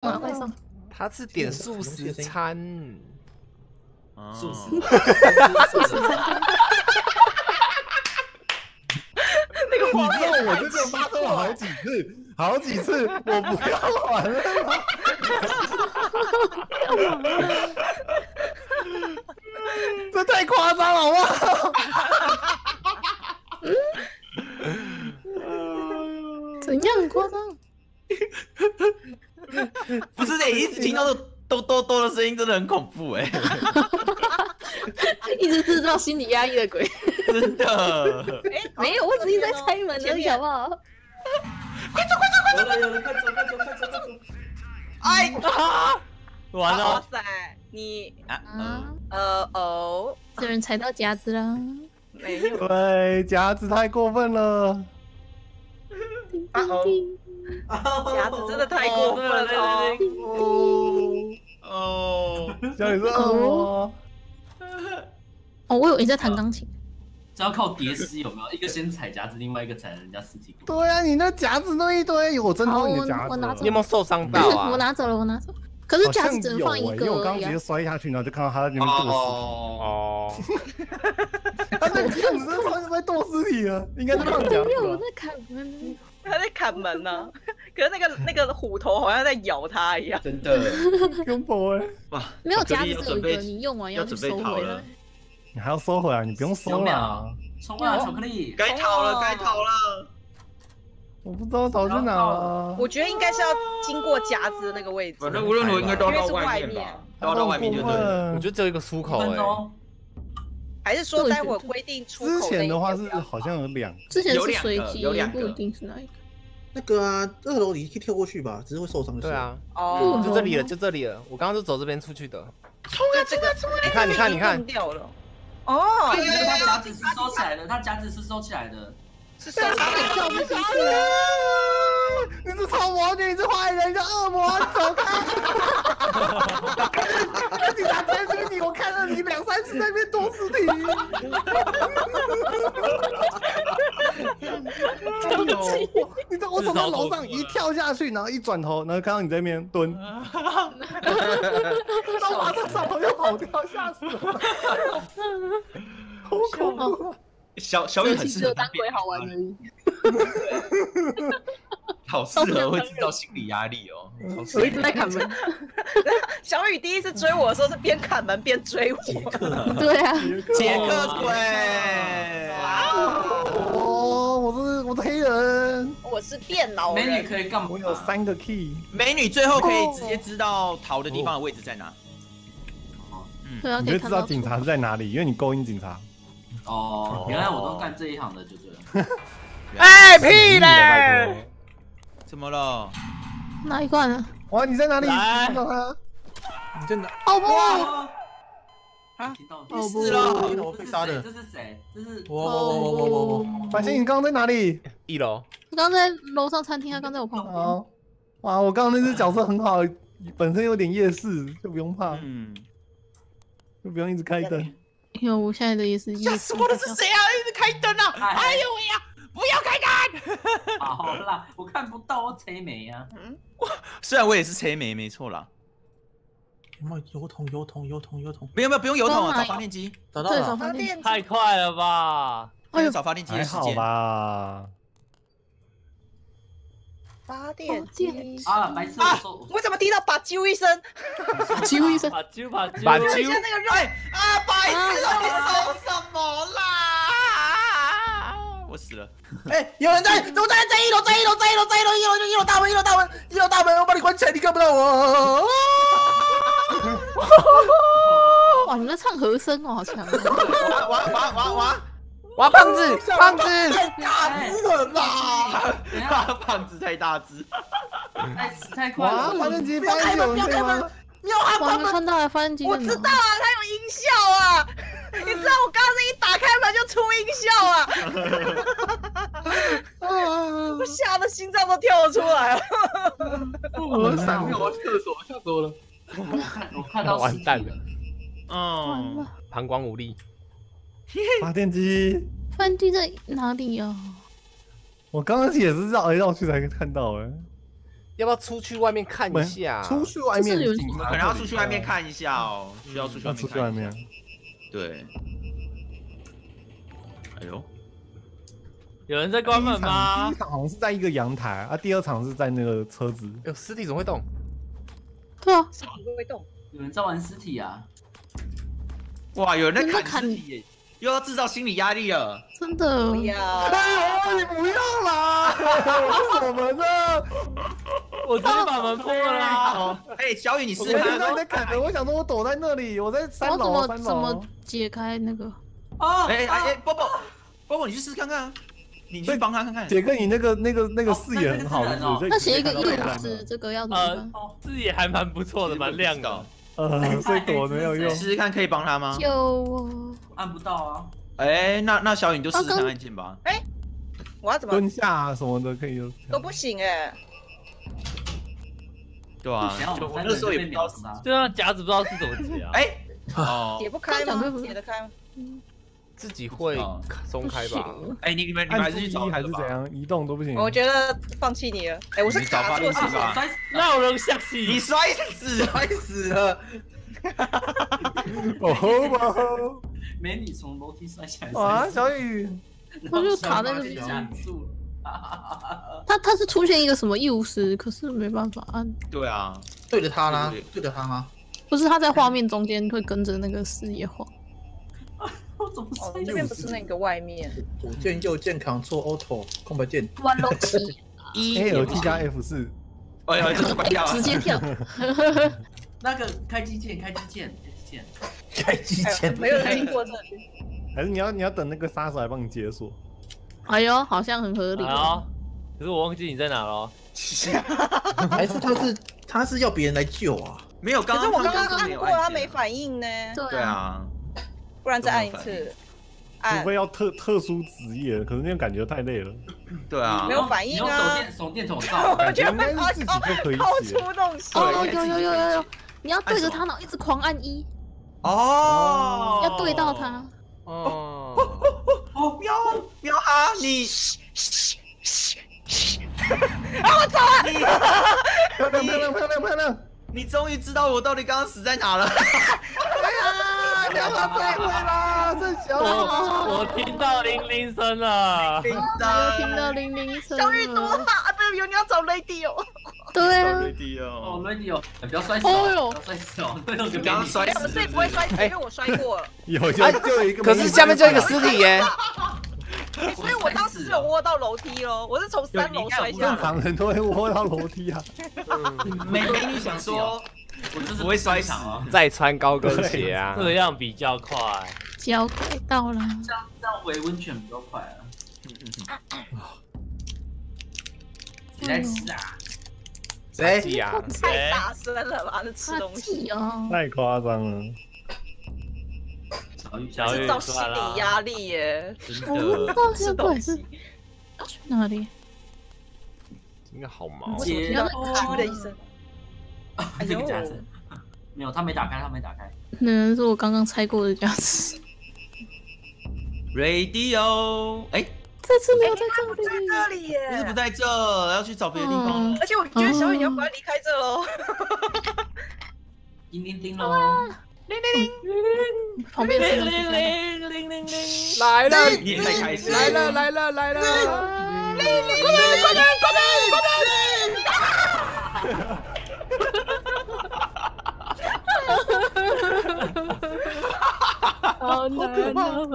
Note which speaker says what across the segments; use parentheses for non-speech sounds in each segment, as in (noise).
Speaker 1: 啊，快送！
Speaker 2: 他是点素食餐，
Speaker 3: 素食。
Speaker 4: 那个你知道我这个发生了好几次，好几次，我不要玩了吗？这太夸张了，好不好？
Speaker 1: 怎样夸张？(laughs)
Speaker 3: 不是的，一直听到哆哆哆的声音，真的很恐怖哎！(laughs)
Speaker 1: 一直制造心理压抑的鬼，
Speaker 3: 真的。
Speaker 1: 哎，(laughs) 没有，我只是在拆门而已，好不好？
Speaker 3: 快走，快走，快走！
Speaker 5: 有了，有了，快走，快走，快走，快走！
Speaker 3: 哎啊！完了！
Speaker 6: 哇塞，你
Speaker 3: 啊
Speaker 6: 呃哦，
Speaker 1: 这人踩到夹子了。
Speaker 6: 没有。
Speaker 4: 对，夹子太过分了。
Speaker 6: 啊哦。夹子真的太过分了
Speaker 3: 哦哦，
Speaker 4: 小雨说哦，
Speaker 1: 哦，我有一在弹钢琴。
Speaker 5: 这要靠叠尸有没有？一个先踩夹子，另外一个踩人家尸体。
Speaker 4: 对啊，你那夹子那一堆，我真偷你的夹子。
Speaker 2: 你有没有受伤到啊？
Speaker 1: 我拿走了，我拿走。可是夹子只能放一个。
Speaker 4: 因为我刚直接摔下去，然后就看到他在里面剁尸体。
Speaker 2: 哦。
Speaker 4: 他在看你这床在剁尸体啊？应该是放夹子。
Speaker 1: 没有，我在砍门。
Speaker 6: 他在砍门呢，可是那个那个虎头好像在咬他一样。
Speaker 3: 真的。
Speaker 4: 拥抱哎！
Speaker 3: 哇，(laughs)
Speaker 1: 没有夹子这个，你用完
Speaker 3: 要
Speaker 1: 去收回来。
Speaker 4: 你还要收回来？你不用收了。
Speaker 5: 冲啊，巧克力！
Speaker 3: 该逃了，该逃了。
Speaker 4: 我不知道逃去哪了。
Speaker 6: 我觉得应该是要经过夹子的那个位置。
Speaker 3: 反正无论如何应该都要到外面吧，都到外面就对了。
Speaker 2: 我觉得只有一个出口哎。
Speaker 6: 还是说待会规定出口？
Speaker 4: 之前的话是好像有两，
Speaker 1: 之前是
Speaker 3: 随机，
Speaker 1: 不一定是哪一个。
Speaker 7: 那个啊，二楼你可以跳过去吧，只是会受伤。
Speaker 2: 对啊，
Speaker 6: 哦，
Speaker 2: 就这里了，就这里了。我刚刚是走这边出去的。
Speaker 6: 冲啊，冲啊，冲啊！
Speaker 2: 你看，你看，你看，
Speaker 6: 掉了。哦，
Speaker 5: 因为他夹子是收起来的，他夹子是收起来的。
Speaker 6: 是收起来的。
Speaker 4: 你是超魔女，你是坏人，你是恶魔，你走开！警察追追你，我看到你两三次在那边躲尸体。你知道我从那楼上一跳下去，然后一转头，然后看到你在那边蹲，(laughs) 然后马上转头又跑掉，吓死了！好恐怖。
Speaker 3: 小小雨很适合
Speaker 1: 当鬼好玩而已。(laughs)
Speaker 3: 好适合会制造心理压力哦。
Speaker 1: 我一直在砍门。(laughs)
Speaker 6: 小雨第一次追我的时候是边砍门边追我。
Speaker 1: 对啊，
Speaker 3: 杰克鬼。
Speaker 4: 哦，我是我是黑人，
Speaker 6: 我是电脑
Speaker 5: 美女可以干嘛？
Speaker 4: 我有三个 key。
Speaker 3: 美女最后可以直接知道逃的地方的位置在哪。
Speaker 1: 嗯，
Speaker 4: 你就知道警察是在哪里，因为你勾引警察。
Speaker 5: 哦，原来我都干这一行的，就对了。(laughs)
Speaker 2: 哎，屁嘞！
Speaker 3: 怎么了？
Speaker 1: 哪一关啊？
Speaker 4: 哇，你在哪里？
Speaker 3: 来，
Speaker 4: 你在哪？
Speaker 1: 哦不！
Speaker 3: 啊！
Speaker 4: 哦
Speaker 3: 不！死了！
Speaker 5: 我被杀的。这是谁？这是
Speaker 4: 我我我我我我。反正你刚刚在哪里？
Speaker 2: 一楼。
Speaker 1: 我刚在楼上餐厅，啊刚在我旁边。
Speaker 4: 哇，我刚刚那只角色很好，本身有点夜视，就不用怕。
Speaker 3: 嗯。
Speaker 4: 就不用一直开灯。
Speaker 1: 因为我现在的意思
Speaker 3: 吓死我了！是谁啊？一直开灯啊！哎呦喂呀！不要开
Speaker 5: 灯！(laughs) 好啦，我看不到，我催眉啊。
Speaker 3: 嗯，虽然我也是催眉，没错啦。
Speaker 7: 什么油桶？油桶？油桶？油桶？
Speaker 3: 没有没有，不用油桶啊，找发电机。
Speaker 7: 找到了，
Speaker 1: 找发电机。
Speaker 2: 太快了吧！
Speaker 3: 哎呦，找发电机的时间
Speaker 4: 吧。
Speaker 6: 发电
Speaker 1: 机
Speaker 5: 啊！白痴！
Speaker 6: 为什么听到把啾一声？
Speaker 1: 把啾一声，
Speaker 2: 把啾把啾
Speaker 3: 把
Speaker 6: 啾！那个肉
Speaker 3: 啊！白痴！你说什么啦？我死了！
Speaker 7: 哎，有人在，有在在一楼，在一楼，在一楼，在一楼，一楼一楼大门，一楼大门，一楼大门，我把你关起来，你看不到我。(laughs)
Speaker 1: 哇，你们唱和声哦，好强！
Speaker 3: 哇哇哇哇哇！
Speaker 2: 胖子，胖子，
Speaker 7: 太大只了吧！
Speaker 3: 胖子太大只，
Speaker 5: 太太快了！
Speaker 4: 发电机，
Speaker 7: 不要开门，不要开门！你要喊他们
Speaker 1: 看到了发电机，
Speaker 6: 我知道啊，它有音效啊！你知道我刚刚是一打开门就出音效啊！(laughs) 我吓得心脏都跳出来了。
Speaker 7: 我闪掉，我厕所，吓死我了！
Speaker 5: 我看到
Speaker 2: 完蛋了，
Speaker 3: 嗯，
Speaker 2: 膀胱无力。(laughs)
Speaker 4: 发电机，
Speaker 1: 发电机在哪里呀？
Speaker 4: 我刚刚也是绕来绕去才看到哎。
Speaker 2: 要不要出去外面看一下？
Speaker 4: 出去外面
Speaker 3: 可能要出去外面看一下哦，需要出去外面
Speaker 4: 出去外面
Speaker 3: 看一下。。对。哎呦，
Speaker 2: 有人在关门吗
Speaker 4: 第一？场好像是在一个阳台啊，第二场是在那个车子。
Speaker 2: 哎呦，尸体怎么会动？
Speaker 1: 对啊，
Speaker 6: 尸体会不会动？
Speaker 5: 有人在玩尸体啊！
Speaker 3: 哇，有人在砍
Speaker 1: 有人在砍
Speaker 3: 尸体耶，又要制造心理压力了。
Speaker 1: 真的
Speaker 6: 不。要，
Speaker 4: 哎呦，你不要啦！(laughs) 为什么呢？
Speaker 2: 我直接把门破了啊。
Speaker 3: 哎，小雨，你试试
Speaker 4: 我。在砍人，我想说我躲在那里，我在
Speaker 1: 我
Speaker 4: 三楼，三
Speaker 1: 么怎么。解开那个？
Speaker 5: 啊！
Speaker 3: 哎哎哎，波波，波波，你去试试看看啊，你去帮他看看。
Speaker 4: 杰哥，你那个那个那个
Speaker 5: 哦
Speaker 4: 视野很好，
Speaker 5: 哦
Speaker 1: 那写一个一五
Speaker 4: 可以看到对
Speaker 1: 字，这个要怎么
Speaker 2: 呃？，视野还蛮不错的，蛮亮的。
Speaker 4: 呃，所以躲没有用
Speaker 3: 试。试看可以帮他吗？
Speaker 1: 救我！
Speaker 5: 按不到啊！
Speaker 3: 哎，那那小影就试试看按键吧。
Speaker 6: 哎我要怎么
Speaker 4: 蹲下啊什么的可以用。
Speaker 6: 都不行哎。
Speaker 3: 对啊，就我那时候也不知道
Speaker 5: 什么。
Speaker 2: 对啊，夹子不知道是怎么解啊。
Speaker 3: 哎，哦
Speaker 6: 解，不开吗？解得开吗？
Speaker 2: 自己会
Speaker 3: 哦
Speaker 2: 松开吧？
Speaker 3: 哎，你你们你们
Speaker 4: 按
Speaker 3: 还是去
Speaker 4: 还是？怎样？移动都不行。
Speaker 6: 我觉得放弃你了。哎，我是卡住了，
Speaker 5: 摔死
Speaker 2: 那有人下
Speaker 3: 你
Speaker 2: 戏？
Speaker 3: 摔死，摔死了。(laughs)
Speaker 4: 哦吼哦
Speaker 5: 美女从楼梯摔下来，
Speaker 4: 吼！哇，小雨，
Speaker 1: 他就卡在那边
Speaker 5: 夹住了。
Speaker 1: 他他是出现一个什么幼时，可是没办法按，
Speaker 3: 对啊，
Speaker 7: 对着他啦
Speaker 3: 对，
Speaker 7: 对着他吗？
Speaker 1: 不是他在画面中间会跟着那个视野晃。
Speaker 5: 我怎么
Speaker 6: 哦，这边不是那个外面。
Speaker 7: 左键、右键、Ctrl Auto 空白键。
Speaker 1: 弯楼梯，
Speaker 3: 一
Speaker 4: L T 加 F 四，
Speaker 3: 哎呀，这个关掉了。
Speaker 1: 直接跳。(laughs)
Speaker 5: 那个开机键，开机键，开机键。
Speaker 7: 开机
Speaker 6: 哎
Speaker 7: 键，
Speaker 6: 没有人经过这里。
Speaker 4: 还是你要你要等那个杀手来帮你解锁？
Speaker 1: 哎呦，好像很合理。
Speaker 2: 啊，可是我忘记你在哪了哦。(laughs)
Speaker 7: 还是他是他是要别人来救啊？
Speaker 3: 没有，刚
Speaker 6: 可是我刚刚
Speaker 3: 刚
Speaker 6: 按过，他没反应呢。
Speaker 3: 对，啊，
Speaker 6: 不然再按一次。
Speaker 4: 除非要特特殊职业，可是那样感觉太累了。
Speaker 3: 对啊
Speaker 6: 没，有反应啊
Speaker 5: 你用手电手电筒照，(laughs)
Speaker 4: 我觉应该是自己就可以
Speaker 6: 出。东西。
Speaker 1: 哦，
Speaker 3: 对
Speaker 1: 有有有有有，你要对着他脑一直狂按一，
Speaker 3: 哦，
Speaker 1: 要对到他。
Speaker 2: 哦，
Speaker 3: 哦，喵喵哈，你啊！
Speaker 4: 我走了漂亮漂亮漂亮漂亮！
Speaker 3: 你终于知道我到底刚刚死在哪了。
Speaker 4: 啊，两个再会啦，这小
Speaker 2: 我我听到铃铃声了。
Speaker 3: 铃
Speaker 1: 我
Speaker 3: 铛，
Speaker 1: 听到铃铃声了。
Speaker 6: 小雨多大？对，有你要找 Lady 哦。
Speaker 1: 对啊，
Speaker 5: 哦
Speaker 3: lady
Speaker 5: 哦不要摔死哦，摔死哦，那种就
Speaker 3: 你刚刚摔死
Speaker 6: 这里不会摔死，因为我摔过了。
Speaker 4: 有就就有一个，
Speaker 2: 可是下面就有一个尸体耶。
Speaker 6: 所以我当时是有窝到楼梯喽，我是从三楼摔下
Speaker 4: 正。常人都会窝到楼梯啊。
Speaker 3: 美美女想说
Speaker 5: 我就是
Speaker 3: 不会摔死
Speaker 5: 啊，
Speaker 2: 再穿高跟鞋啊，(laughs) 这样比较快。
Speaker 1: 交快到了。
Speaker 5: 这样这样回温泉比较快啊。谁在吃啊？
Speaker 7: 谁？
Speaker 2: 记啊，
Speaker 6: 太大声了吧？那吃
Speaker 1: 他
Speaker 6: 东西
Speaker 4: 太夸张了，
Speaker 6: 制造心理压力耶。
Speaker 1: 不知
Speaker 3: 的，
Speaker 1: 道是
Speaker 6: 东西，
Speaker 1: 去哪里？
Speaker 2: 应该好毛
Speaker 6: 我。
Speaker 5: 接
Speaker 6: 听到啾的一声。(laughs)
Speaker 5: 这个夹子。(laughs) 没有，他没打开，他没打开。
Speaker 1: 可能是我刚刚拆过的夹子，(laughs)
Speaker 3: Radio，哎，
Speaker 1: 这次没有在这
Speaker 6: 在
Speaker 1: 里。
Speaker 6: 这里耶。
Speaker 3: 不是不在这，要去找别的地方
Speaker 1: 嗯。
Speaker 6: 而且我觉得小雨你要不要离开这喽？
Speaker 5: 叮叮叮喽！
Speaker 1: 旁边是
Speaker 2: 铃铃铃铃铃铃，来了，
Speaker 3: 你也太开心
Speaker 2: 来了，来了，来了！
Speaker 1: 好难哦。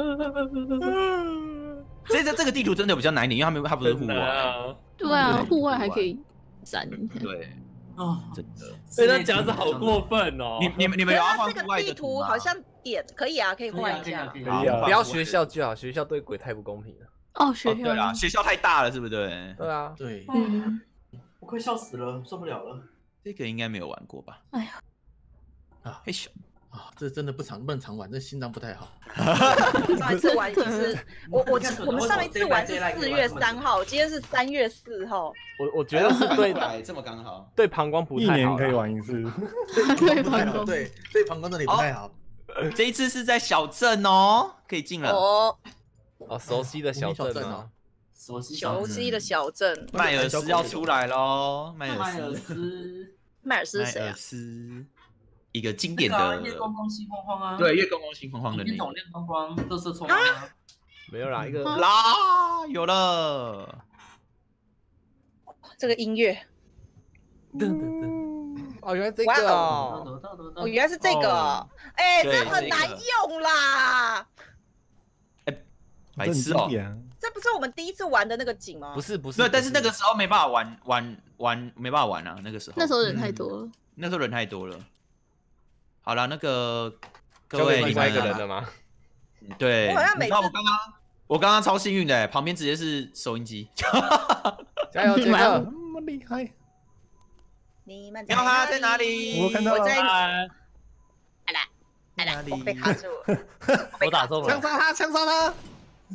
Speaker 3: 所以这这个地图真的比较难一点，因为他们他不是户外。
Speaker 2: 啊，
Speaker 1: 对啊，户外还可以闪。
Speaker 3: 对，
Speaker 5: 哦，
Speaker 3: 真的。
Speaker 2: 哎，那夹子好过分哦！
Speaker 3: 你你们你们有要换户外的吗
Speaker 6: 图好像点可以啊，可以
Speaker 5: 可以啊，
Speaker 6: 换一
Speaker 5: 可以啊，
Speaker 6: 下
Speaker 5: 可。以
Speaker 4: 可
Speaker 5: 啊。
Speaker 4: 以啊
Speaker 2: 不要学校就好，学校对鬼太不公平了。
Speaker 1: 哦，学
Speaker 3: 哦，
Speaker 1: 校。
Speaker 3: 对啊，学校太大了，是不是？
Speaker 2: 对啊，
Speaker 7: 对，
Speaker 1: 嗯，
Speaker 7: 我快笑死了，受不了了
Speaker 3: 这个应该没有玩过吧？
Speaker 1: 哎呀，
Speaker 7: 啊
Speaker 3: 嘿咻，
Speaker 7: 啊！这真的不常不能常玩，这心脏不太好。(laughs)
Speaker 6: 上一次玩也是，我我我们上一次玩是四月三号，今天是三月四号。
Speaker 2: 我我觉得是对
Speaker 3: 来 (laughs) 这么刚好。
Speaker 2: 对膀胱不
Speaker 4: 一
Speaker 2: 太好一。
Speaker 4: 年可以玩一次。(laughs)
Speaker 1: 对膀胱
Speaker 7: 对对膀胱那里不太好。
Speaker 3: 这一次是在小镇哦，可以进了。
Speaker 6: 哦，
Speaker 2: 哦，熟悉的小镇
Speaker 7: 哦，
Speaker 5: 熟悉小
Speaker 6: 熟悉的小镇，
Speaker 3: 迈尔斯要出来喽，迈尔斯，
Speaker 5: 斯，
Speaker 6: 迈尔斯谁啊？
Speaker 3: 斯，一个经典
Speaker 5: 那个啊
Speaker 3: 的，
Speaker 5: 月光光心慌慌啊，
Speaker 3: 对，月光光心慌慌的那
Speaker 5: 种亮光光，乐色冲啊，
Speaker 2: 没有啦，一个
Speaker 3: 啦，有了，
Speaker 6: 这个音乐，
Speaker 2: 噔噔噔，哦，原来这
Speaker 6: 哇
Speaker 2: 个
Speaker 6: 哦。
Speaker 2: 哦，
Speaker 6: 哦，原来是这个哦，哎，
Speaker 3: 对
Speaker 6: 这很难用啦，
Speaker 3: 白痴哦。
Speaker 6: 这不是我们第一次玩的那个景吗？
Speaker 2: 不是不是，
Speaker 3: 对，但是那个
Speaker 2: 不
Speaker 3: 时候没办法玩玩玩，没办法玩啊。那个时候，
Speaker 1: 那时候人太多了。
Speaker 3: 那时候人太多了。好了，那个各
Speaker 2: 交给
Speaker 3: 位，你
Speaker 2: 另外一
Speaker 3: 们
Speaker 2: 个人了吗？
Speaker 3: 对，
Speaker 6: 我好像每次
Speaker 3: 你知道我刚刚我刚刚超幸运的，旁边直接是收音机。(laughs)
Speaker 2: 加油，杰
Speaker 1: 哇
Speaker 2: 克！
Speaker 4: 那么厉害，
Speaker 6: 你们
Speaker 3: 喵哈在哪？里？
Speaker 4: 我看到了，
Speaker 6: 我在
Speaker 3: 哪里
Speaker 6: 我？(laughs) 被卡住了，
Speaker 2: 我打中了，
Speaker 4: 枪杀他，枪杀他，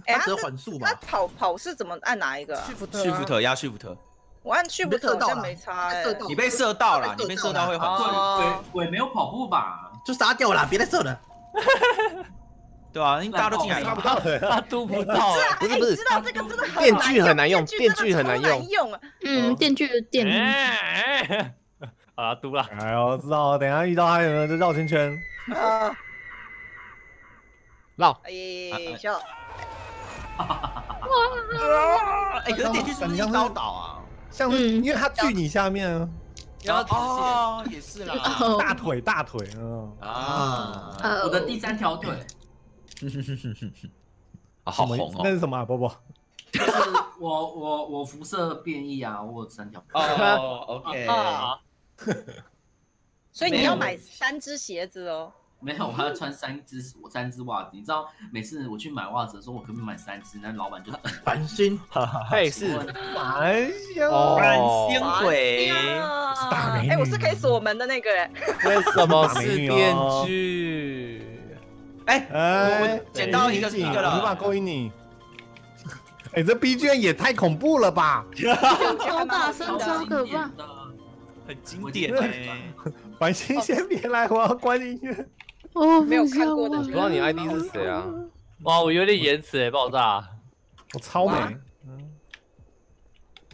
Speaker 6: 哎，他
Speaker 7: 折
Speaker 6: 是
Speaker 7: 缓速吧，
Speaker 6: 他跑跑是怎么按哪一个啊？
Speaker 7: 福
Speaker 3: 去福特压去福特，
Speaker 6: 我按去不特好像没差哎。
Speaker 7: 射到
Speaker 3: 你被射到了，你被射到会缓速，
Speaker 6: 哦
Speaker 5: 鬼鬼没有跑步吧？
Speaker 7: 就杀掉了，别再射了。(laughs)
Speaker 3: 对啊，因为大家都进来
Speaker 2: 他渡不到
Speaker 6: 是啊，哎
Speaker 2: 不是不是。
Speaker 6: 知道这个真的很
Speaker 2: 电锯很难用
Speaker 6: 电锯
Speaker 2: 很难用。
Speaker 1: 嗯，电锯的电，
Speaker 2: 哎哎，好了，嘟了，
Speaker 4: 哎呦，知道了，等下遇到他有没有就绕圈圈，
Speaker 6: 啊，
Speaker 2: 绕。
Speaker 6: 哎，笑，
Speaker 3: 哎，可是电锯是不是一刀倒啊？
Speaker 4: 像是
Speaker 1: 嗯
Speaker 4: 因为他距你下面啊，
Speaker 5: 然后。
Speaker 3: 哦，也是啦。
Speaker 1: 哦
Speaker 4: 大腿大腿，嗯，
Speaker 3: 啊，
Speaker 1: 呃
Speaker 5: 我的第三条腿，(laughs)
Speaker 3: 啊好红哦。
Speaker 4: 那是什么啊，波波？
Speaker 5: 就是我我我辐射变异啊，我有三条。(laughs)
Speaker 3: 哦，OK。
Speaker 6: 啊 (laughs) 所以你要买三只鞋子哦。
Speaker 5: 没有，我还要穿三只三只袜子。你知道，每次我去买袜子的时候，我可不可以买三只？那老板就 (laughs)
Speaker 7: 繁星，(laughs)
Speaker 2: 他也是，
Speaker 4: 哎呀，
Speaker 2: 哦
Speaker 3: 三星鬼，
Speaker 4: 大美女
Speaker 6: 哎，我是可以锁门的那个哎。(laughs)
Speaker 2: 为什么是电锯？
Speaker 3: 哎，
Speaker 4: 哎，
Speaker 3: 我捡到一个一个
Speaker 4: 我无法。勾引你。哎，这 B 卷也太恐怖了吧！
Speaker 1: 超大声，超可怕。
Speaker 3: 很经典哎。
Speaker 4: 繁星先别来，我要关音乐。
Speaker 1: 哦，
Speaker 6: 没有看过的
Speaker 1: 不
Speaker 2: 不知道你 ID 是谁啊？
Speaker 8: 哇，我有点延迟哎，爆炸。
Speaker 4: 我超美，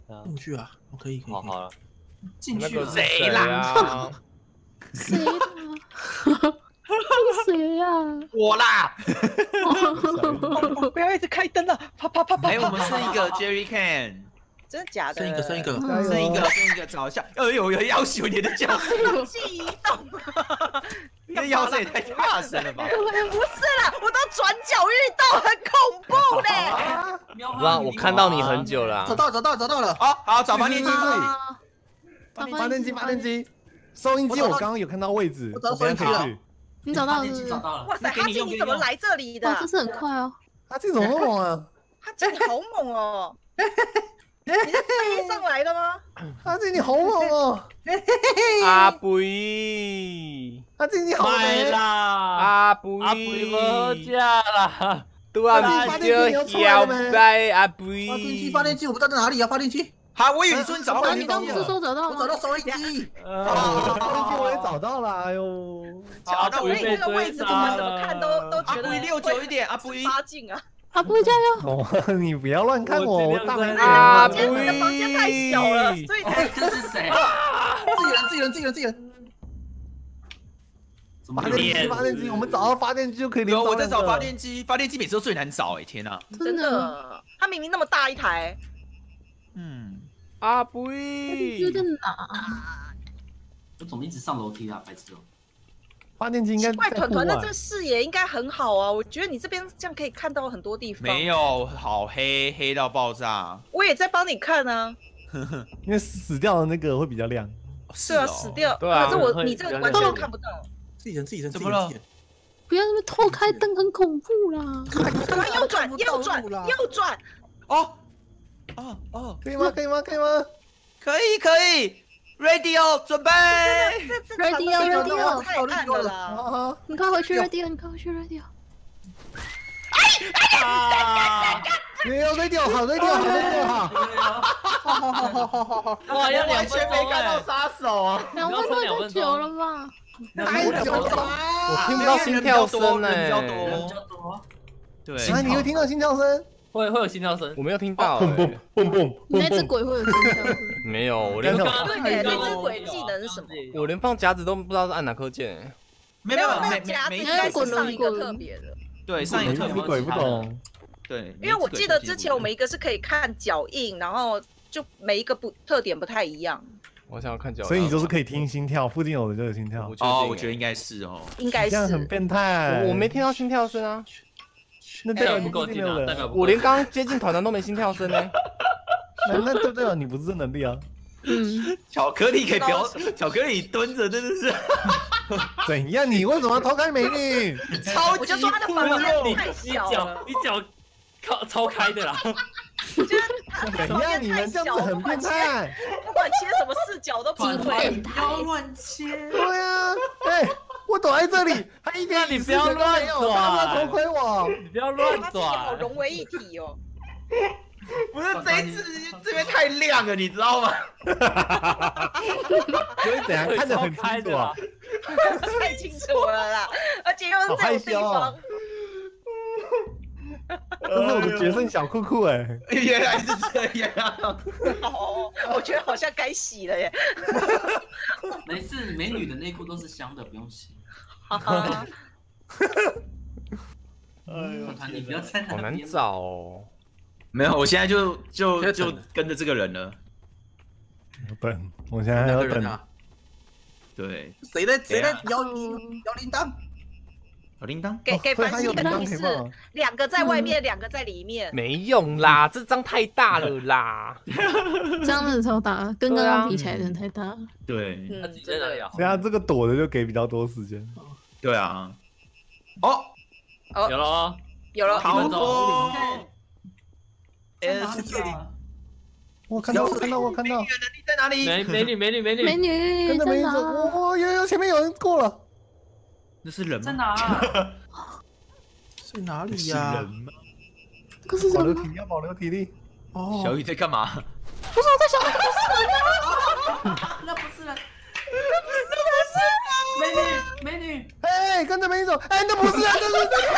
Speaker 2: 啊
Speaker 7: 进去啊，我可以，可以
Speaker 8: 好好了，
Speaker 2: 那
Speaker 5: 进去
Speaker 2: 谁啦？
Speaker 1: 谁呀？(laughs) 谁呀？
Speaker 3: 我啦，(laughs)
Speaker 6: 不要一直开灯了，啪啪啪啪
Speaker 3: 哎，我
Speaker 6: 啪。
Speaker 3: 们是一个 Jerry Can，
Speaker 6: 真的假的？
Speaker 7: 剩一个，剩一个，
Speaker 4: 加油
Speaker 3: 剩一个，剩一个，找一下。哎呦，有要求你的叫声，
Speaker 6: 记移动。
Speaker 3: 你的叫声也太大声了吧？(laughs)
Speaker 6: 不是啦，我都转角遇到，很恐怖嘞。
Speaker 5: 喵
Speaker 2: 不然我看到你很久了啊
Speaker 7: 找。到，找到，找到了。
Speaker 3: 好好，找发电机。
Speaker 1: 啊
Speaker 4: 发电机，发电机，收音机，我刚刚有看到位置，
Speaker 7: 我找到收音
Speaker 4: 去。
Speaker 1: 你找到了
Speaker 5: 找到了，
Speaker 6: 哇塞，
Speaker 3: 那给
Speaker 6: 哈基
Speaker 3: 你
Speaker 6: 怎么来这里的？
Speaker 1: 这是很快哦。
Speaker 4: 他这种那么猛啊！(laughs)
Speaker 6: 他真的好猛哦！(laughs) 你是飞上来的吗？(laughs)
Speaker 4: 阿静你好猛哦！
Speaker 2: 阿布伊，
Speaker 4: 他这你好
Speaker 8: 卖
Speaker 4: 美！
Speaker 8: 啦，
Speaker 2: 阿布
Speaker 8: 阿布
Speaker 2: 伊，
Speaker 8: 无价啦，
Speaker 2: 都阿米就摇在阿布
Speaker 7: 发电机，
Speaker 2: 伊。
Speaker 7: 发电机，我不知道在哪里啊，发电机，
Speaker 3: 好，我以为你说你找到
Speaker 1: 啊，你
Speaker 3: 发电机了。
Speaker 1: 刚不是说找到吗？
Speaker 7: 我找到收音机。
Speaker 4: 哦，发电机我也找到了，哎呦！
Speaker 3: 好，那我
Speaker 6: 所以这个位置怎么怎么看都都觉得
Speaker 3: 阿布一六九一点，阿布一。
Speaker 6: 八进啊！
Speaker 1: 啊，不加油！
Speaker 4: 哦，(laughs) 你不要乱看我，我大美女。
Speaker 2: 阿布
Speaker 6: 房间太小了，
Speaker 5: 这是谁？
Speaker 7: 自己人，自己人，自己人，自己人。
Speaker 5: 怎么
Speaker 4: 发电机，发电机，我们找到发电机就可以连
Speaker 3: 有，我在找
Speaker 4: 那个
Speaker 3: 发电机，发电机每次都最难找哎，天哪！
Speaker 6: 真
Speaker 1: 真的，
Speaker 6: 的，它明明那么大一台，
Speaker 3: 嗯，
Speaker 2: 阿布伊
Speaker 1: 有，点难。
Speaker 5: 我怎么一直上楼梯啊？白痴哦！
Speaker 4: 发电机应该
Speaker 6: 怪团团的这个。视野应该很好啊！我觉得你这边这样可以看到很多地方。
Speaker 3: 没，有，好黑，黑到爆炸。
Speaker 6: 我也在帮你看啊。(laughs)
Speaker 4: 因为死掉的那个会比较亮。
Speaker 3: 是啊，
Speaker 6: 死掉。
Speaker 2: 对啊
Speaker 6: 可是我你这个完全看不到。
Speaker 7: 自己人，自己人，
Speaker 3: 怎么了
Speaker 7: 自己人？
Speaker 1: 不要那么偷开灯，很恐怖啦！
Speaker 6: 赶快右转，右转，(laughs) 右转。
Speaker 3: 哦哦哦，
Speaker 4: 可以吗？可以吗？可以吗？
Speaker 3: 可以可以，radio 准备。
Speaker 1: Radio，radio
Speaker 6: 太暗了！
Speaker 1: 你快回去 radio，你快回去 radio。
Speaker 8: 啊！
Speaker 4: 没有 radio 好 radio 好 radio 好。
Speaker 7: 好好好好好好好。
Speaker 8: 哇，要两分钟哎，
Speaker 4: 杀手啊！
Speaker 1: 两分钟太久了吧？
Speaker 4: 太久了吧？
Speaker 2: 我听不到心跳声
Speaker 3: 呢比较
Speaker 2: 哎。
Speaker 3: 多
Speaker 5: 比较多，
Speaker 3: 对，
Speaker 4: 啊，你会听到心跳声？
Speaker 8: 会会有心跳声。
Speaker 2: 我没有听到
Speaker 4: 蹦蹦
Speaker 2: 欸，
Speaker 4: 蹦蹦
Speaker 1: 你那只鬼会有心跳声。
Speaker 2: 没有，我连
Speaker 4: 真的
Speaker 8: 刚刚
Speaker 6: 对耶
Speaker 8: 刚刚
Speaker 6: 那只鬼技能是什么
Speaker 2: 我连放夹子都不知道是按哪颗键欸。
Speaker 3: 没有没有
Speaker 6: 那
Speaker 3: 每
Speaker 6: 个夹子应该是
Speaker 1: 滚轮
Speaker 6: 上一个特别的，
Speaker 3: 对上一个特别
Speaker 4: 鬼不懂，
Speaker 3: 对，
Speaker 6: 因为我记得之前我们一个是可以看脚印，然后就每一个不特点不太一样，
Speaker 2: 我想要看脚，
Speaker 4: 所以你就是可以听心跳，附近有的就有心跳
Speaker 2: 我不，确定
Speaker 3: 哦，
Speaker 2: 欸
Speaker 3: 我觉得应该是哦。
Speaker 6: 应该
Speaker 4: 这样很
Speaker 6: 是。
Speaker 4: 变态。
Speaker 2: 我我没听到心跳声啊，
Speaker 4: 那代表
Speaker 8: 不够
Speaker 4: 附近没有，
Speaker 8: 近啊代表
Speaker 4: 人，
Speaker 8: 不够近
Speaker 2: 我连刚刚接近团团都没心跳声呢。(laughs)
Speaker 4: 那那对不对？你不是真能力啊？
Speaker 1: 嗯，
Speaker 3: 巧克力可以不要，巧克力蹲着真的是 (laughs)
Speaker 4: 怎样？你为什么要偷看美女？(laughs)
Speaker 3: 超级
Speaker 6: 我就说他的房间
Speaker 8: 你脚
Speaker 6: 小了，
Speaker 8: 你脚靠超开的啦，
Speaker 4: 怎样？你们这样子很变态。
Speaker 6: 不管切什么视角都不
Speaker 5: 团团，
Speaker 6: 会。
Speaker 5: 你不要乱切。
Speaker 4: 对啊，哎，我躲在这里，他一点
Speaker 8: 那你不要乱转
Speaker 4: 偷窥我。
Speaker 8: 你不要乱转。
Speaker 6: 融为一体哦。(laughs)
Speaker 3: 不是这一次这边太亮了，你知道吗？(laughs)
Speaker 4: 所以等下看得很
Speaker 8: 超开
Speaker 4: 清楚啊
Speaker 8: 的？，
Speaker 6: 太清楚了啦，而且又是这种地方，
Speaker 4: 这是我的决胜小裤裤哎。
Speaker 3: 原来是这样，(laughs)
Speaker 6: 哦，我觉得好像该洗了耶。
Speaker 5: 没事，美女的内裤都是香的，不用洗。
Speaker 6: 哈哈
Speaker 4: 哎呦
Speaker 5: 你不要在那
Speaker 2: 好难
Speaker 5: 边。
Speaker 2: 找哦。
Speaker 3: 没有，我现在就就
Speaker 2: 在
Speaker 3: 就跟着这个人了。
Speaker 4: 等，我现在还要等。
Speaker 7: 啊？
Speaker 3: 对，
Speaker 7: 谁在谁在
Speaker 3: 对啊
Speaker 7: 摇铃摇铃铛？
Speaker 3: 小铃铛，
Speaker 6: 给给凡西一个提两个在外面，两个在里面。
Speaker 2: 没用啦，这张太大了啦。(laughs)
Speaker 1: 这样真的超大，跟刚
Speaker 2: 对啊
Speaker 1: 刚比起来真的太大了。
Speaker 3: 对
Speaker 6: 嗯
Speaker 8: 他自己在哪里啊？
Speaker 4: 对啊，这个躲的就给比较多时间。
Speaker 3: 对啊。哦，
Speaker 8: 有了哦，
Speaker 6: 有了，
Speaker 3: 逃
Speaker 8: 分
Speaker 4: 我看到，我看到，我看到，
Speaker 3: 你在哪里？
Speaker 8: 美美女美女美女
Speaker 1: 美女
Speaker 4: 跟着美女走。哇，有有前面有人过了。
Speaker 3: 那是人吗在？
Speaker 5: 哪啊？(laughs)
Speaker 7: 在哪里呀
Speaker 3: 人？吗？
Speaker 1: 这是人吗？
Speaker 4: 保留体力，要保留体力。
Speaker 7: 哦，
Speaker 3: 小雨在干嘛？
Speaker 5: 不是我在想 (laughs) 那不是人。(laughs) 美女美女，
Speaker 4: 哎，跟着美女走。哎，那不是啊，那是这个。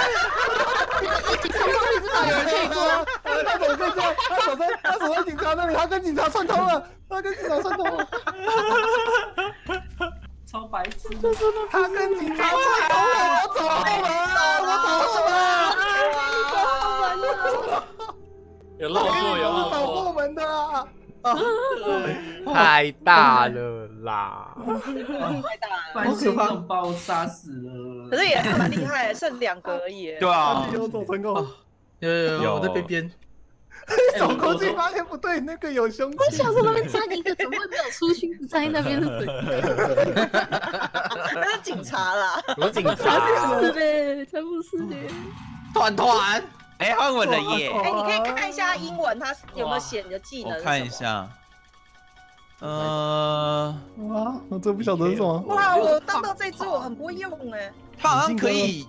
Speaker 1: 从头你知道有人可以过。
Speaker 4: 他怎么可以这？他守在他守在警察那里，他跟警察串通了，他跟警察串通了，
Speaker 5: 超白痴。
Speaker 4: 他跟警察串通了，我走后门啊，我走后门啊，
Speaker 8: 有漏过有漏
Speaker 4: 我走后。门的啊。
Speaker 2: 太大了啦！
Speaker 6: 太大了。
Speaker 5: 关心这种把我杀死了。
Speaker 6: 可是也蛮厉害，剩两个而已。(laughs)
Speaker 3: 对啊
Speaker 4: 他，有走成功，
Speaker 7: 有有有，
Speaker 3: 有
Speaker 7: 我在边边。(laughs)
Speaker 4: 走过去发现不对，那个有凶器。
Speaker 1: 我想说那边站一个，怎么会没有出去站在那边？(laughs)
Speaker 6: 那是警察啦。
Speaker 2: 我警
Speaker 1: 才
Speaker 2: 察
Speaker 1: 不是嘞，才不是嘞！
Speaker 3: 团团，哎，换我了耶！
Speaker 6: 哎，你可以看一下英文，它有没有写你的技能？
Speaker 3: 我看一。下，呃，
Speaker 4: 哇，我真不晓得是什么。
Speaker 6: 哇，我当到这只我很不会用哎。
Speaker 3: 他好像可以，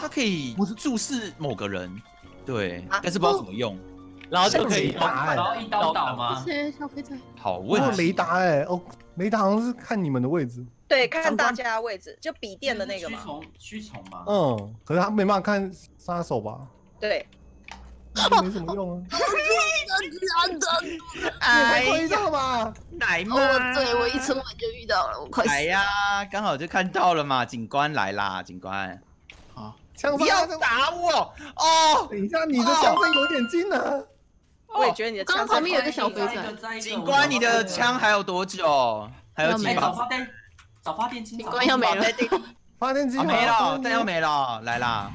Speaker 3: 他可以注视某个人，对，
Speaker 6: 啊
Speaker 3: 但是不知道怎么用。
Speaker 8: 然后就可以
Speaker 4: 雷达哎
Speaker 5: 然后一刀倒吗？
Speaker 1: 谢谢小肥仔。
Speaker 3: 好
Speaker 4: 我有
Speaker 3: 问题，
Speaker 4: 雷达哎，哦，雷达好像是看你们的位置。
Speaker 6: 对，看大家的位置，就笔电的那个嘛。
Speaker 5: 驱虫驱虫嘛。
Speaker 4: 嗯，可是他没办法看杀手吧？
Speaker 6: 对，
Speaker 4: 没什么用啊。(laughs)
Speaker 3: 哎
Speaker 4: 你会遇，到吗？
Speaker 3: 来嘛！
Speaker 1: 哦，对我一出门就遇到了，我快。
Speaker 3: 来呀，刚好就看到了嘛，警官来啦，警官，
Speaker 4: 枪
Speaker 3: 不要，打我哦！
Speaker 4: 等一下，你的枪声有点近啊。
Speaker 6: 我也觉得你的枪
Speaker 1: 旁边有一个小肥
Speaker 5: 再一
Speaker 1: 仔
Speaker 5: 个，再一个
Speaker 3: 警官，你的枪还有多久？还有几把？
Speaker 5: 发电，找发电机。
Speaker 1: 警官要没了。
Speaker 4: 发电机
Speaker 3: 啊，没了，弹药没了，来啦！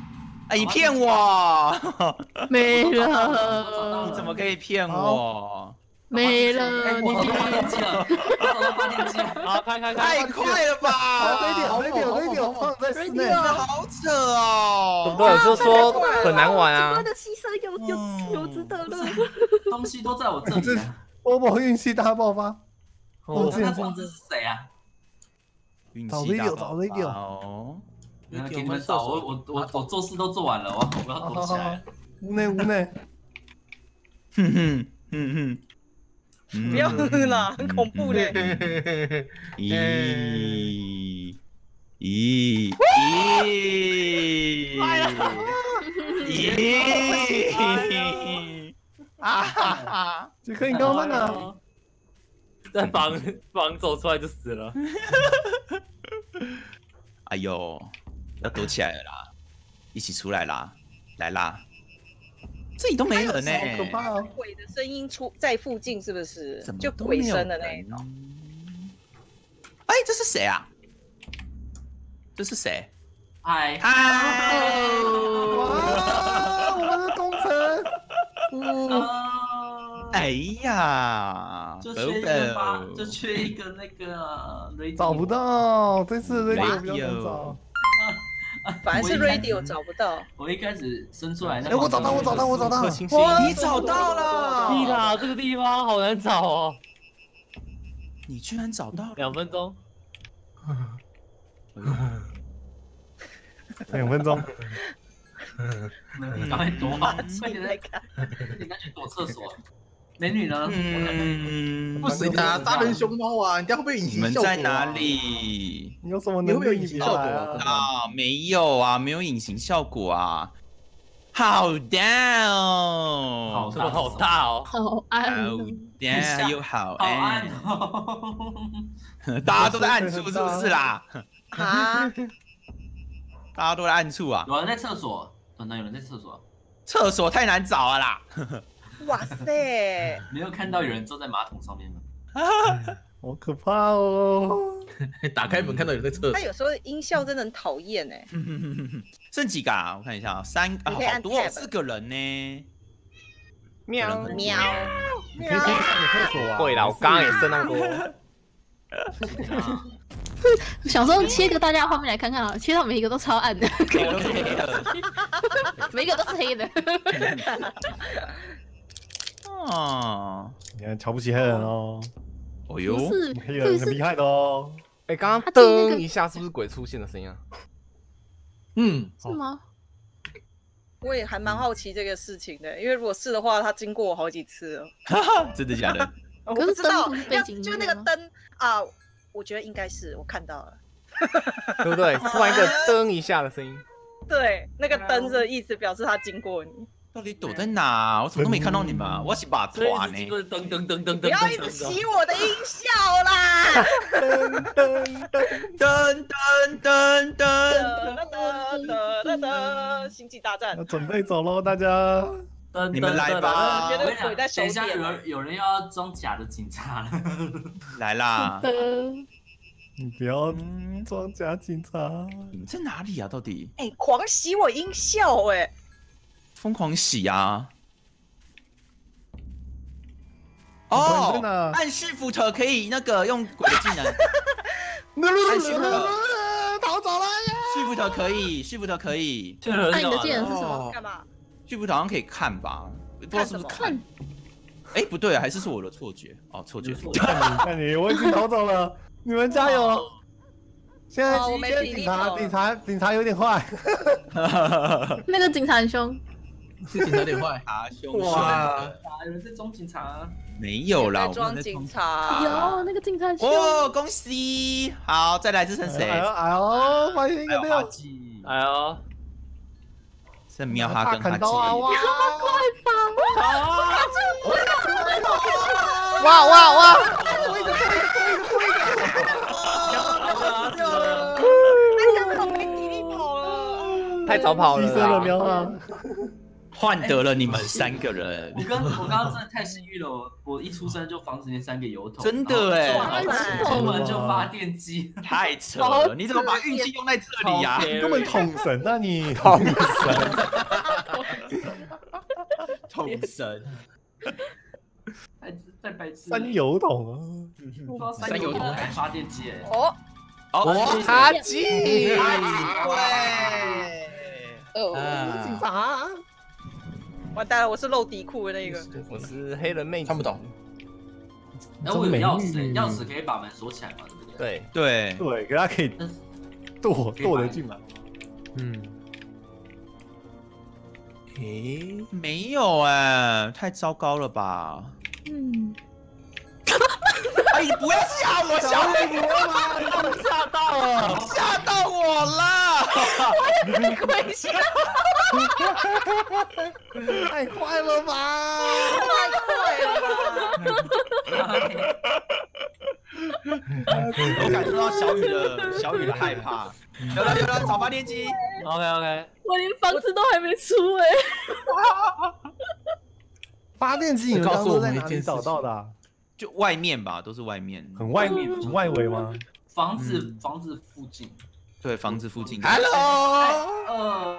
Speaker 3: 哎，你骗我！(laughs)
Speaker 1: 没了你，
Speaker 3: 怎么可以骗我？
Speaker 1: 没了？
Speaker 5: 哎，我找到发电机了，我找到发电机了。
Speaker 8: 好，开开开
Speaker 3: 太！快了吧！
Speaker 4: 好，这一点，好一点，好一点，放在室内。
Speaker 3: 好扯哦！
Speaker 2: 对，就说很难玩啊
Speaker 1: 警官。的牺牲有有有值得了。
Speaker 5: 东西都在我这里啊。
Speaker 4: 波波运气大爆发。
Speaker 5: 我
Speaker 4: 我之前
Speaker 5: 看这是谁啊？
Speaker 3: 运
Speaker 4: 找
Speaker 3: 气大
Speaker 4: radio，
Speaker 3: 爆发哦！
Speaker 5: 然后给你们找，我我我我做事都做完了，我我要躲起来了。(laughs)
Speaker 4: 屋内屋内，
Speaker 3: 哼哼哼哼，
Speaker 6: 不要啦，很恐怖的。
Speaker 3: 咦咦咦！咦！啊哈哈！
Speaker 4: 杰克，你刚刚在哪？(laughs)
Speaker 8: 在房房走出来就死了。(laughs)
Speaker 3: 哎呦，要躲起来了啦！一起出来啦！来啦！这里都没人呢、
Speaker 4: 好可怕哦！
Speaker 6: 鬼的声音出在附近，是不是
Speaker 3: 怎？么
Speaker 6: 就鬼声的那一种。
Speaker 3: 哎，这是谁啊？这是谁？
Speaker 5: 嗨，
Speaker 3: 嗨！
Speaker 4: 哇，我们的工程，
Speaker 5: 啊
Speaker 3: 哎呀，
Speaker 5: 就缺一个就缺一个那个 radio
Speaker 4: 找不到，这次那个比较难
Speaker 3: Radio
Speaker 4: 找。(laughs)
Speaker 6: 反而是 radio 找不到。
Speaker 5: 我一开始生出来那
Speaker 4: 哎，我找到，我找到，我找到
Speaker 2: 颗！星星，
Speaker 3: 你找到了？
Speaker 8: 屁啦，这个地方好难找哦。
Speaker 3: 你居然找到了？
Speaker 8: 两分钟，(laughs)
Speaker 4: 两分钟，(laughs)
Speaker 5: 赶快躲吧！快
Speaker 6: 快
Speaker 5: 点来，
Speaker 6: 看，
Speaker 5: 快点赶紧躲厕所。美女呢？
Speaker 3: 嗯
Speaker 7: 不行啊，杀人熊猫啊，你这样会不会有隐
Speaker 3: 你
Speaker 7: 形效果啊。
Speaker 3: 们在哪？里？
Speaker 4: 你有什么
Speaker 7: 你会不会有隐形效果啊？
Speaker 4: 啊？
Speaker 3: 啊，没有啊，没有隐形效果啊。好大哦，
Speaker 5: 好
Speaker 8: 这个好大哦。
Speaker 1: 好暗
Speaker 3: 好
Speaker 1: 哦，
Speaker 3: 大又好
Speaker 5: 好暗
Speaker 3: 暗，
Speaker 5: 哦！
Speaker 3: 大家都在暗处是不是啦？
Speaker 6: 啊，
Speaker 3: 大家都在暗处啊，
Speaker 5: 有人在厕所，等等，有人在厕所，
Speaker 3: 厕所太难找了啦。
Speaker 6: 哇塞！(laughs)
Speaker 5: 没有看到有人坐在马桶上面吗？(laughs)
Speaker 4: 好可怕哦！(laughs)
Speaker 7: 打开门看到有人在厕所
Speaker 6: 他，有时候音效真的很讨厌哎。
Speaker 3: 剩几个啊？我看一下啊，三啊，好多哦，四个人呢。
Speaker 2: 喵。
Speaker 6: 喵，
Speaker 4: 你可以先上个厕所啊。
Speaker 2: 会啦，我刚刚也是那么多。
Speaker 1: 想说切个大家的画面来看看啊，切到每一个都超暗的，
Speaker 3: 每个都是黑的。
Speaker 1: 每一个都是黑的。
Speaker 3: 哦，
Speaker 4: 你看瞧不起黑人哦，
Speaker 3: 哦呦，
Speaker 1: 是，
Speaker 4: 黑人很厉害的哦。
Speaker 2: 哎，刚刚噔一下，是不是鬼出现的声音啊？
Speaker 7: 嗯，
Speaker 1: 是吗？
Speaker 6: 我也还蛮好奇这个事情的，因为如果是的话，他经过我好几次了。
Speaker 3: 真的假的？(laughs)
Speaker 6: 我不知道要
Speaker 1: 景
Speaker 6: 就那
Speaker 1: 音乐吗
Speaker 6: 个灯啊，我觉得应该是我看到了。(laughs)
Speaker 2: 对不对？突然一个 (laughs) 噔一下的声音，
Speaker 6: 对，那个灯的意思表示他经过你。
Speaker 3: 到底躲在哪？我怎么都没看到你们啊，我是把团呢。
Speaker 8: 噔噔噔噔噔
Speaker 6: 不要一直洗我的音效啦！
Speaker 3: 噔噔噔噔，
Speaker 6: 哒哒哒哒哒，星际大战
Speaker 4: 要。准备走喽，大家。
Speaker 8: 噔，
Speaker 3: 你们来吧
Speaker 5: 我跟你讲，
Speaker 6: 鬼在手
Speaker 5: 等一下有。人有人要装假的警察了。
Speaker 3: 来啦！
Speaker 1: 的，
Speaker 4: 你不要
Speaker 3: 嗯，
Speaker 4: 装假警察。
Speaker 3: 你们在哪里啊？到底
Speaker 6: 哎，狂洗我音效哎！
Speaker 3: 疯狂洗啊！哦？按 Shift 可以那个用鬼的技能 (laughs)
Speaker 4: 逃走了呀
Speaker 3: ！，Shift 可以，Shift 可以
Speaker 1: 按你的技能是什么？
Speaker 3: 哦
Speaker 6: 干嘛
Speaker 3: ？，Shift 好像可以看吧？不知道是不是
Speaker 6: 看
Speaker 3: 看？哎，不对啊，还是是我的错觉哦，错觉。
Speaker 4: 看你，(laughs) 看你，我已经逃走了，你们加油！现在
Speaker 6: 哦我没
Speaker 4: 现在警察，警察，警察有点坏。(laughs)
Speaker 1: 那个警察很凶，
Speaker 7: 这警察有点坏。(laughs)
Speaker 3: 啊，凶凶
Speaker 7: 哇
Speaker 5: 啊，有人在装警察。
Speaker 3: 没有啦，
Speaker 6: 在
Speaker 3: 我
Speaker 6: 装警
Speaker 3: 们在装
Speaker 6: 察。
Speaker 1: 有那个警察。
Speaker 3: 哦，恭喜！好，再来这剩谁？
Speaker 4: 哎呦哎呦，发现一
Speaker 3: 还有哈
Speaker 4: 个六，
Speaker 3: 基，
Speaker 8: 哎呦，
Speaker 3: 剩喵哈
Speaker 4: 大
Speaker 3: 跟哈
Speaker 4: 砍刀啊！
Speaker 3: 哇。
Speaker 4: 哇，
Speaker 2: 哇哇哇！
Speaker 6: 哎呀，我没体力跑了。
Speaker 2: 太早跑了
Speaker 4: 牺牲了
Speaker 2: 啦。
Speaker 4: 喵啊！
Speaker 3: 换得了你们三个人
Speaker 5: 我，刚我刚刚真的太幸运了，我我一出生就防止那三个油桶，
Speaker 3: 真的哎
Speaker 5: 出门就发电机，
Speaker 3: 太扯了！你怎么把运气用在这里呀？
Speaker 4: 你根本捅神啊你！
Speaker 2: 捅
Speaker 4: 神！
Speaker 3: 捅 (laughs) 神！
Speaker 4: 三油桶啊！
Speaker 5: 不知道三油桶还发电机哎，
Speaker 6: 哦
Speaker 3: 哦，
Speaker 2: 哈基，
Speaker 3: 对，
Speaker 6: 哦，
Speaker 3: 啊
Speaker 4: 警察，
Speaker 6: 完蛋了，我是露底裤的那个。
Speaker 2: 我是黑人妹子，
Speaker 7: 看不懂。
Speaker 5: 那，我有钥匙钥匙可以把门锁起来嘛，对不对？
Speaker 2: 对，
Speaker 3: 对，
Speaker 4: 对，可他可以
Speaker 5: 嗯
Speaker 4: 剁剁得进来。
Speaker 2: 嗯，
Speaker 7: 诶，
Speaker 3: 没有哎，太糟糕了吧？
Speaker 1: 嗯，(laughs)
Speaker 3: 哎，你不要吓我，小美女吗？
Speaker 8: 吓到了！
Speaker 3: 吓到我了！
Speaker 6: 我也被鬼笑，
Speaker 4: 太快了吧！
Speaker 6: 太快了吧！
Speaker 3: 我感受到小雨的小雨的害怕。有了有了，找发电机。
Speaker 8: OK OK，
Speaker 1: 我连房子都还没出哎、
Speaker 4: 发电机你
Speaker 7: 告诉我
Speaker 4: 刚刚在哪里
Speaker 7: 们一件
Speaker 4: 找到的啊？
Speaker 3: 就外面吧，都是外面。
Speaker 4: 很外面、很外围吗？
Speaker 5: 房子
Speaker 3: 嗯
Speaker 5: 房子附近，
Speaker 3: 对，房子附近。
Speaker 7: Hello，
Speaker 5: 呃，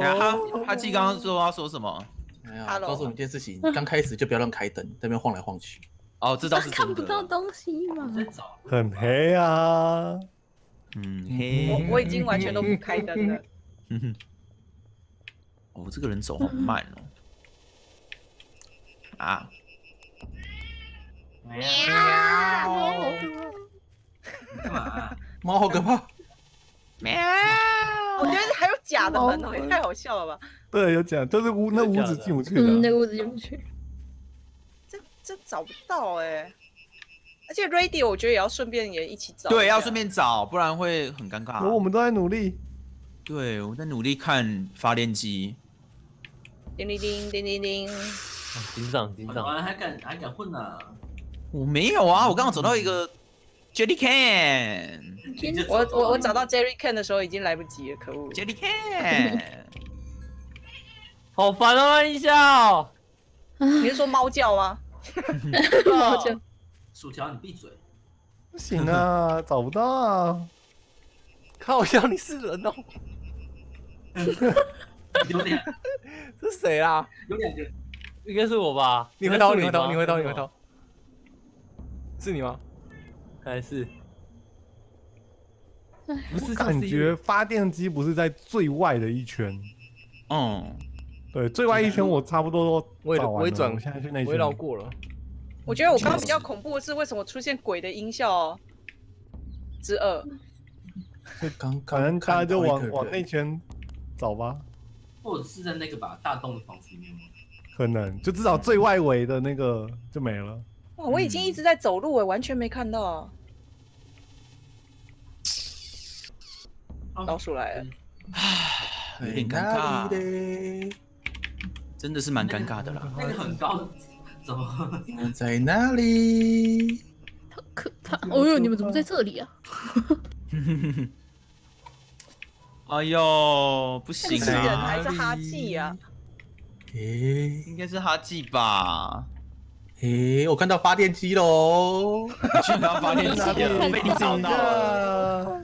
Speaker 3: 然后他他记刚刚说要说什么？
Speaker 7: 哎呀
Speaker 6: ，Hello
Speaker 7: 告诉你一件事情，(laughs) 刚开始就不要乱开灯，在那边晃来晃去。
Speaker 3: 哦，这倒是
Speaker 1: 看
Speaker 3: 真的。
Speaker 1: 不到东西嘛
Speaker 4: 很黑啊！
Speaker 3: 嗯
Speaker 6: 我，我已经完全都不开灯了。
Speaker 3: 哼哼。哦，这个人走好慢哦。啊，喵
Speaker 5: 干嘛？
Speaker 7: 猫好可怕，
Speaker 3: 喵。
Speaker 6: 我觉得还有假的门哦，也太好笑了吧！
Speaker 4: 对，有假，就是屋那屋子进不去
Speaker 1: 嗯，那。个屋子进不去。
Speaker 6: 这这找不到哎、而且 radio 我觉得也要顺便也一起找一。
Speaker 3: 对，要顺便找，不然会很尴尬。
Speaker 4: 我们都在努力。
Speaker 3: 对，我在努力看发电机。
Speaker 6: 叮铃叮叮铃铃，
Speaker 8: 警长警长，
Speaker 5: 完了还敢还敢混呢？
Speaker 3: 我没有啊，我刚刚走到一个 Jelly Can。
Speaker 6: 我我我找到 Jerry Can 的时候已经来不及了，可恶
Speaker 3: ！！Jerry Can，(laughs)
Speaker 8: 好烦啊一笑。(laughs)
Speaker 6: 你是说猫叫吗？(laughs)
Speaker 1: 猫叫
Speaker 5: 薯条你闭嘴，
Speaker 4: 不行啊，找不到啊！
Speaker 2: 靠笑，你是人哦？
Speaker 5: 有点
Speaker 2: 这是谁啊？
Speaker 5: 有两个
Speaker 8: 应该是我吧？
Speaker 2: 你回头，你回头，你回头，你回头，是你吗？
Speaker 8: 还是不是
Speaker 4: 感觉发电机不是在最外的一圈，
Speaker 3: 嗯，
Speaker 4: 对，最外一圈我差不多都
Speaker 2: 我也
Speaker 4: 找完了
Speaker 2: 我也转
Speaker 4: 我现在去那一
Speaker 2: 我也绕。过了。
Speaker 6: 我觉得我刚刚比较恐怖的是为什么出现鬼的音效哦之二。(laughs)
Speaker 7: 这刚
Speaker 4: 可能大家就往往那
Speaker 7: 那
Speaker 4: 圈找吧，
Speaker 5: 或者是在那个吧大洞的房子里面吗？
Speaker 4: 可能就至少最外围的那个就没了。
Speaker 6: 哇，我已经一直在走路哎，完全没看到啊！
Speaker 5: 哦
Speaker 6: 老鼠来了，
Speaker 3: 有点尴尬，真的是蛮尴尬的啦。
Speaker 5: 那个很高的，怎么？
Speaker 7: 在哪里？
Speaker 1: 好可怕！哦呦，你们怎么在这里啊？(laughs)
Speaker 3: 哎呦，不
Speaker 6: 那
Speaker 3: 行
Speaker 6: 是人
Speaker 3: 啊，
Speaker 6: 还是哈气呀？
Speaker 7: 诶
Speaker 3: 应该是哈记吧？
Speaker 7: 诶，我看到发电机喽！
Speaker 3: 你居然要发电机了，(laughs) 被你找到了。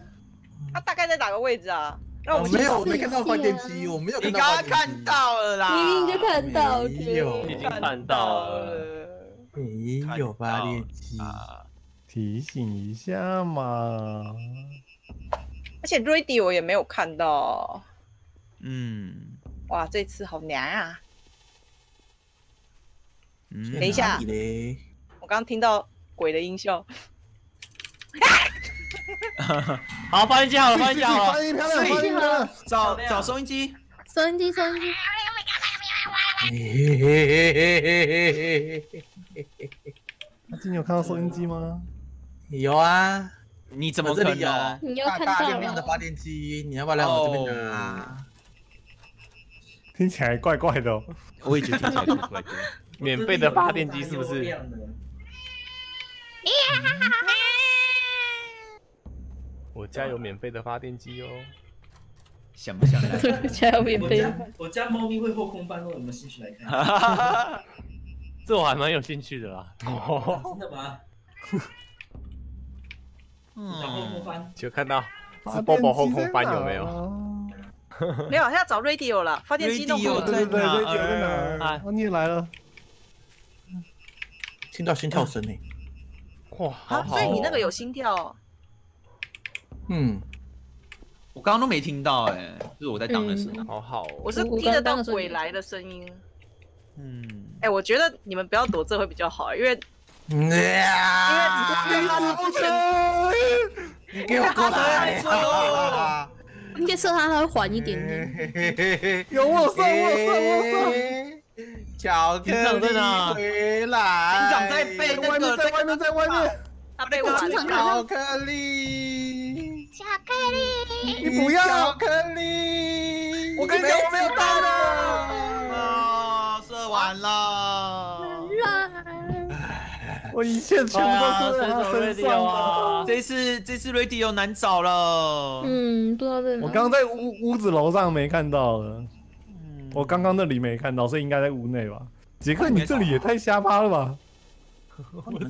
Speaker 6: 它大概在哪个位置啊？让我
Speaker 7: 没有，我
Speaker 1: 试
Speaker 7: 没看到发电机，我没有
Speaker 3: 你
Speaker 7: 看到发电机。
Speaker 3: 刚刚看到了啦，
Speaker 1: 明明就看到，
Speaker 7: 没有
Speaker 8: 已经看到了。
Speaker 7: 没有发电机。
Speaker 3: 啊。
Speaker 4: 提醒一下嘛。
Speaker 6: 而且 radio 也没有看到。
Speaker 3: 嗯
Speaker 6: 哇，这次好难啊！
Speaker 3: 嗯，
Speaker 6: 等一下我刚刚听到鬼的音效，(laughs)
Speaker 8: 好，发音机好了，发音机好了。
Speaker 4: 发音漂亮，发音漂亮。
Speaker 3: 找找收音机，
Speaker 1: 收音机，收音机，
Speaker 7: 嘿嘿嘿嘿嘿嘿嘿
Speaker 4: 阿金，你有看到收音机吗？
Speaker 7: 有啊，
Speaker 3: 你怎么
Speaker 7: 我这里有
Speaker 3: 可能？
Speaker 1: 你又看
Speaker 7: 大大
Speaker 1: 到了。
Speaker 7: 亮亮的发电机，你要不要来我这边
Speaker 3: 哦
Speaker 7: 拿？
Speaker 4: 听起来怪怪的哦。
Speaker 3: 我也觉得听起来怪怪的。
Speaker 2: 免费的发电机是不是？(laughs) 我家有免费的发电机哦。
Speaker 3: 想不想来？(laughs)
Speaker 1: 家有免费。
Speaker 5: 我家猫咪会后空翻哦，有没有兴趣来看？(laughs)
Speaker 8: 这我还蛮有兴趣的啦。
Speaker 2: 哦，
Speaker 5: 真的吗？想后空
Speaker 3: 嗯，
Speaker 5: 翻？
Speaker 2: 就看到
Speaker 4: 发
Speaker 2: 是波波后
Speaker 4: 电机在
Speaker 2: 空翻有
Speaker 4: 哪
Speaker 2: 没有？
Speaker 4: 啊
Speaker 6: 没有，他要找 radio 了，发电机弄
Speaker 3: Radio
Speaker 6: 好了。
Speaker 4: 对对对，
Speaker 3: 在哪
Speaker 4: 对对在哪
Speaker 8: 哎
Speaker 4: 儿？哦，你也来了。
Speaker 7: 听到心跳声呢。
Speaker 2: 哇，好
Speaker 6: 啊，
Speaker 2: 好
Speaker 6: 所以你那
Speaker 2: 哦
Speaker 6: 个有心跳哦？
Speaker 7: 嗯，
Speaker 3: 我刚刚都没听到哎，就是我在当的时候。
Speaker 2: 好好哦。
Speaker 6: 我是
Speaker 1: 我
Speaker 6: 听得到鬼来的声音。
Speaker 3: 嗯，
Speaker 6: 哎，我觉得你们不要躲这会比较好，因为因为他不
Speaker 7: 你给我过来！
Speaker 1: 应该射他，他会缓一点点。
Speaker 4: 有我有上，我有上，我有上。
Speaker 7: 巧克力
Speaker 8: 哪
Speaker 7: 回来，
Speaker 3: 警长在被那
Speaker 4: 在外面，
Speaker 3: 个
Speaker 4: 在外面，在外面。
Speaker 6: 他被我
Speaker 1: 经常看
Speaker 7: 巧克力，
Speaker 4: 你不要
Speaker 7: 巧克力，
Speaker 4: 我跟你讲，我没有弹了。
Speaker 3: 啊，射完了。
Speaker 4: 我一切全部都是在他身上啊！
Speaker 3: 这次这次 radio 难找了。
Speaker 1: 嗯，不知道在哪。
Speaker 4: 我刚刚在屋屋子楼上没看到了，我刚刚那里没看到，所以应该在屋内吧？杰克，你这里也太瞎趴了吧！(laughs)